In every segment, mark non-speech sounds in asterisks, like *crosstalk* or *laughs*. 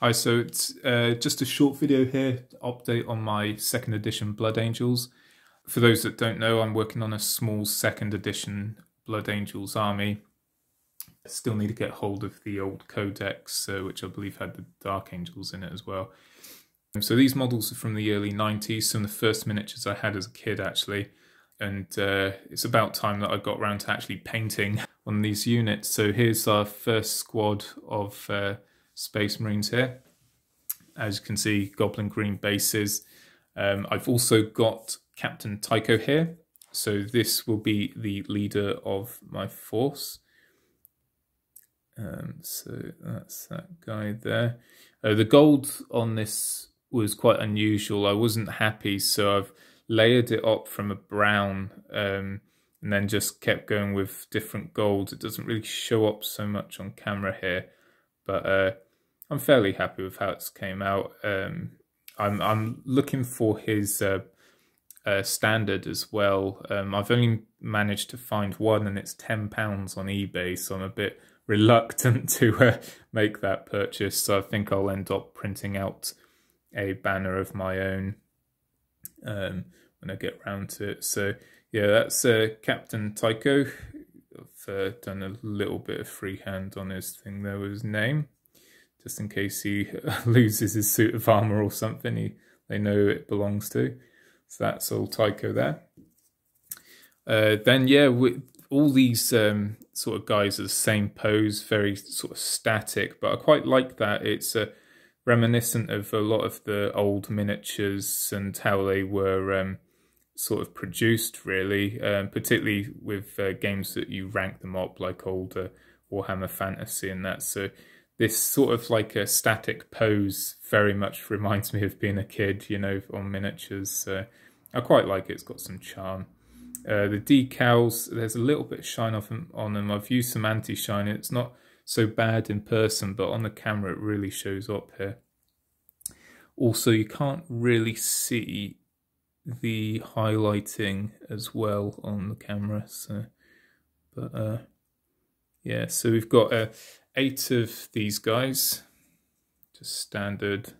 Hi, so it's uh, just a short video here, update on my second edition Blood Angels. For those that don't know, I'm working on a small second edition Blood Angels army. Still need to get hold of the old codex, uh, which I believe had the Dark Angels in it as well. So these models are from the early 90s, some of the first miniatures I had as a kid actually. And uh, it's about time that I got around to actually painting *laughs* on these units. So here's our first squad of uh, Space Marines here. As you can see, Goblin Green bases. Um, I've also got Captain Tycho here. So this will be the leader of my force. Um, so that's that guy there. Uh, the gold on this was quite unusual. I wasn't happy, so I've layered it up from a brown um, and then just kept going with different golds. It doesn't really show up so much on camera here, but uh, I'm fairly happy with how it's came out. Um, I'm I'm looking for his uh, uh, standard as well. Um, I've only managed to find one, and it's ten pounds on eBay, so I'm a bit reluctant *laughs* to uh, make that purchase. So I think I'll end up printing out a banner of my own um, when I get round to it. So yeah, that's uh, Captain Tycho. I've uh, done a little bit of freehand on his thing there with his name just in case he *laughs* loses his suit of armor or something he, they know it belongs to. So that's all Tycho there. Uh, then, yeah, with all these um, sort of guys are the same pose, very sort of static, but I quite like that. It's uh, reminiscent of a lot of the old miniatures and how they were um, sort of produced, really, um, particularly with uh, games that you rank them up, like old uh, Warhammer Fantasy and that. So this sort of like a static pose very much reminds me of being a kid, you know, on miniatures. Uh, I quite like it. It's got some charm. Uh, the decals, there's a little bit of shine off on them. I've used some anti-shine. It's not so bad in person, but on the camera it really shows up here. Also, you can't really see the highlighting as well on the camera. So, but uh, yeah, so we've got a eight of these guys, just standard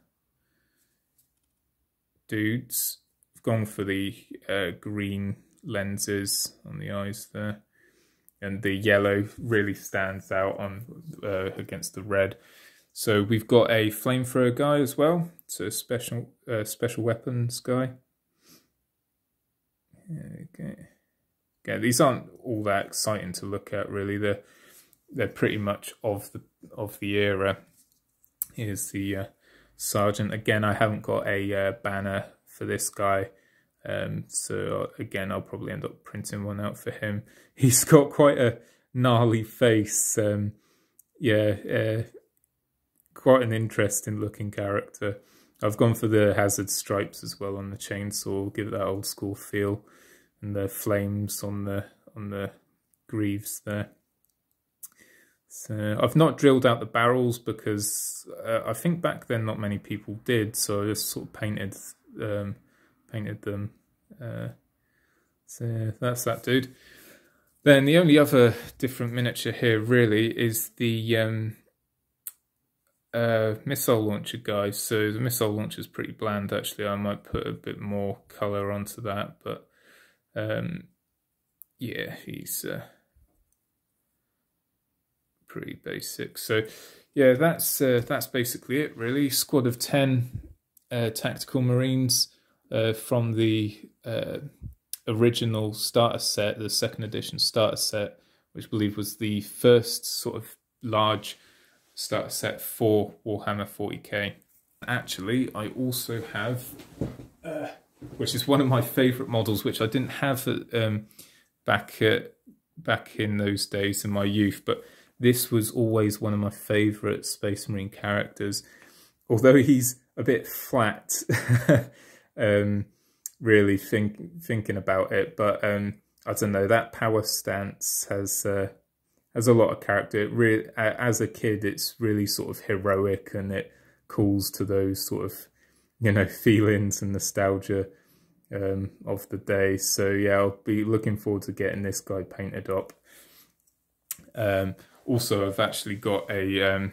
dudes. I've gone for the uh, green lenses on the eyes there, and the yellow really stands out on uh, against the red. So we've got a flamethrower guy as well, so special uh, special weapons guy. Okay. Yeah, these aren't all that exciting to look at really. They're they're pretty much of the of the era. Here's the uh, sergeant again. I haven't got a uh, banner for this guy, um, so again I'll probably end up printing one out for him. *laughs* He's got quite a gnarly face. Um, yeah, uh, quite an interesting looking character. I've gone for the hazard stripes as well on the chainsaw, give it that old school feel, and the flames on the on the greaves there. So I've not drilled out the barrels because uh, I think back then not many people did, so I just sort of painted um, painted them. Uh, so that's that dude. Then the only other different miniature here really is the um, uh, missile launcher guy. So the missile launcher is pretty bland actually. I might put a bit more colour onto that, but um, yeah, he's uh, pretty basic. So yeah, that's uh, that's basically it really. Squad of 10 uh, tactical marines uh, from the uh, original starter set, the second edition starter set, which I believe was the first sort of large starter set for Warhammer 40k. Actually, I also have, uh, which is one of my favourite models, which I didn't have um, back back in those days in my youth, but this was always one of my favourite Space Marine characters. Although he's a bit flat, *laughs* um, really think, thinking about it. But um, I don't know, that power stance has uh, has a lot of character. Really, as a kid, it's really sort of heroic and it calls to those sort of, you know, *laughs* feelings and nostalgia um, of the day. So yeah, I'll be looking forward to getting this guy painted up. Um, also, I've actually got a um,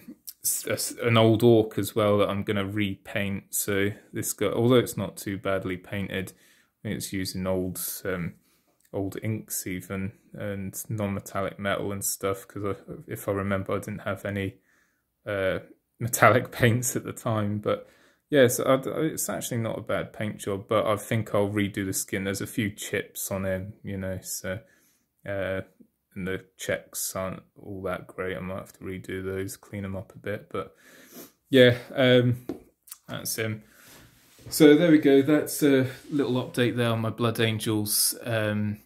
an old ork as well that I'm going to repaint. So this guy, although it's not too badly painted, it's using old um, old inks even and non-metallic metal and stuff because if I remember I didn't have any uh, metallic *laughs* paints at the time but yes yeah, so it's actually not a bad paint job but I think I'll redo the skin there's a few chips on it you know so uh, and the checks aren't all that great I might have to redo those clean them up a bit but yeah um, that's him so there we go. That's a little update there on my Blood Angels. Um,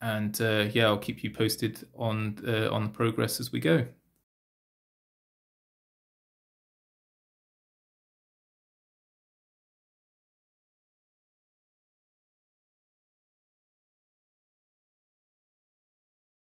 and uh, yeah, I'll keep you posted on uh, on the progress as we go.